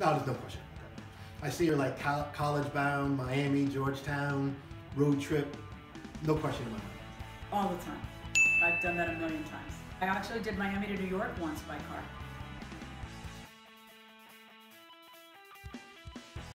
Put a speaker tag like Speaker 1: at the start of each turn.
Speaker 1: No, there's no question. I see her like college bound, Miami, Georgetown, road trip. No question in my mind.
Speaker 2: All the time. I've done that a million times. I actually did Miami to New York once by car.